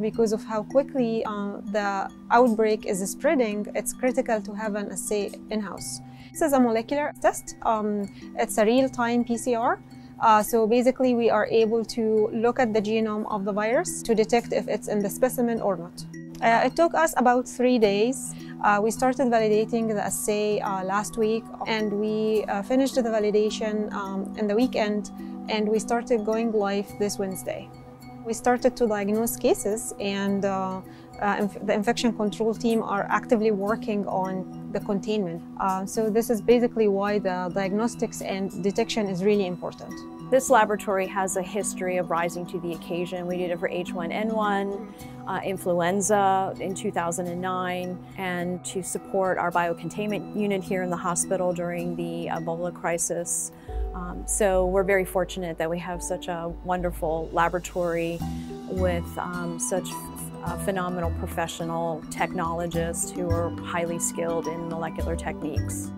Because of how quickly uh, the outbreak is spreading, it's critical to have an assay in-house. This is a molecular test. Um, it's a real-time PCR. Uh, so basically, we are able to look at the genome of the virus to detect if it's in the specimen or not. Uh, it took us about three days. Uh, we started validating the assay uh, last week and we uh, finished the validation um, in the weekend and we started going live this Wednesday. We started to diagnose cases and uh, uh, inf the infection control team are actively working on the containment. Uh, so this is basically why the diagnostics and detection is really important. This laboratory has a history of rising to the occasion. We did it for H1N1, uh, influenza in 2009, and to support our biocontainment unit here in the hospital during the Ebola crisis. Um, so we're very fortunate that we have such a wonderful laboratory with um, such uh, phenomenal professional technologists who are highly skilled in molecular techniques.